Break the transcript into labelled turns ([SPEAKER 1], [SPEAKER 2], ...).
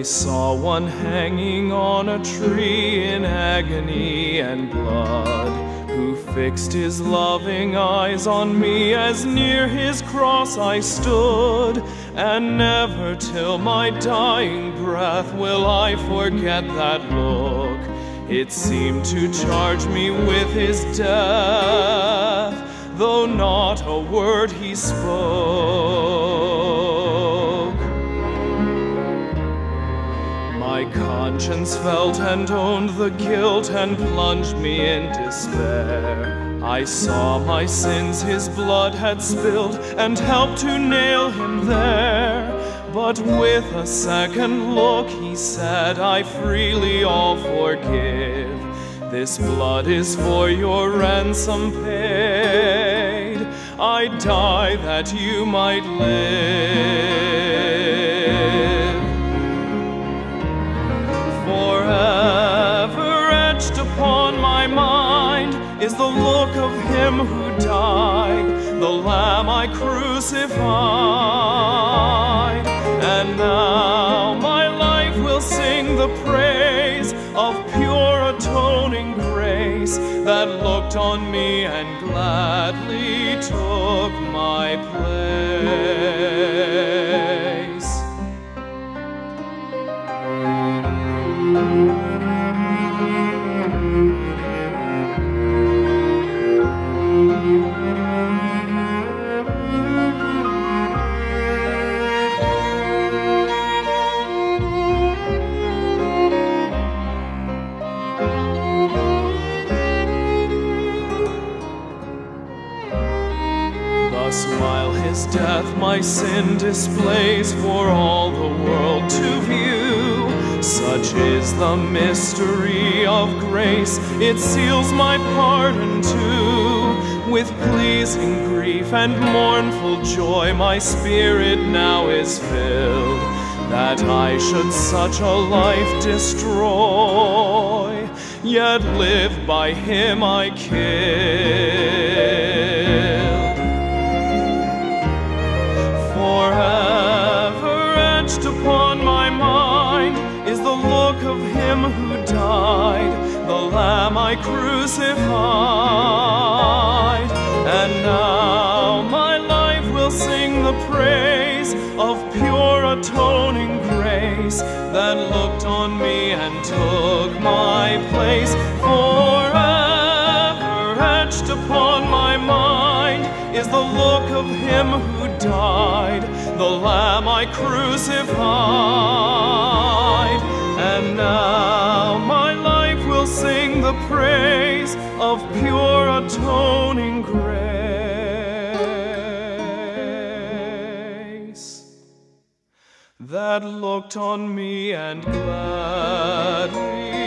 [SPEAKER 1] I saw one hanging on a tree in agony and blood, who fixed his loving eyes on me as near his cross I stood, and never till my dying breath will I forget that look. It seemed to charge me with his death, though not a word he spoke. My conscience felt and owned the guilt and plunged me in despair. I saw my sins his blood had spilled and helped to nail him there. But with a second look he said, I freely all forgive. This blood is for your ransom paid. I die that you might live. Is the look of him who died, the lamb I crucified. And now my life will sing the praise of pure atoning grace that looked on me and gladly took my place. While his death my sin displays for all the world to view, such is the mystery of grace, it seals my pardon too. With pleasing grief and mournful joy, my spirit now is filled, that I should such a life destroy, yet live by him I killed. Etched upon my mind is the look of him who died, the lamb I crucified. And now my life will sing the praise of pure atoning grace that looked on me and took my place. Forever etched upon my mind is the look of him who the lamb I crucified. And now my life will sing the praise of pure atoning grace that looked on me and gladly